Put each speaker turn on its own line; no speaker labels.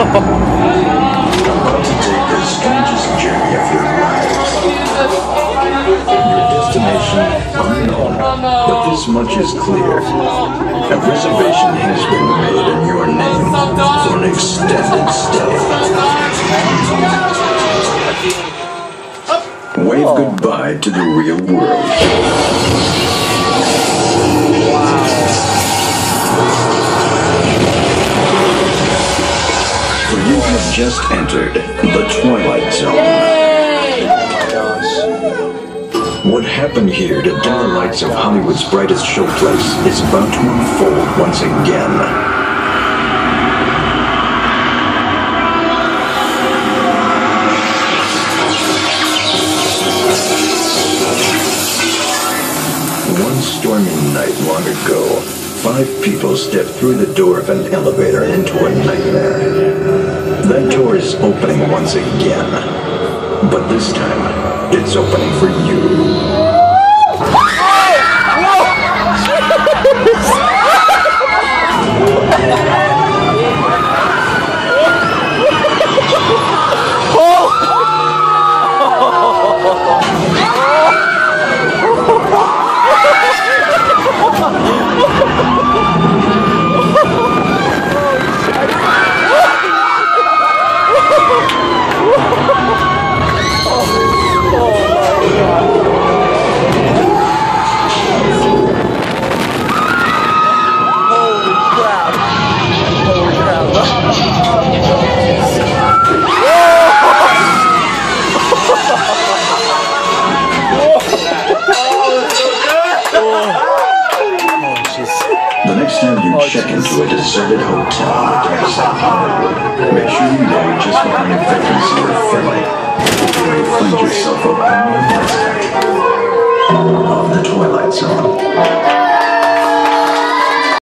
About to take the strangest journey of your lives. Your destination unknown, but this much is clear. A reservation has been made in your name for an extended stay. Wave goodbye to the real world. Just entered the Twilight Zone. What happened here to dim the lights of Hollywood's brightest showplace is about to unfold once again. One stormy night long ago, five people stepped through the door of an elevator into a nightmare. Door is opening once again, but this time it's opening for you.
Jeez.
The time you
Oh,
check into a deserted hotel on the side of Hollywood, make sure you know just what kind of vacancy you're filling before you find yourself on the of the Twilight Zone.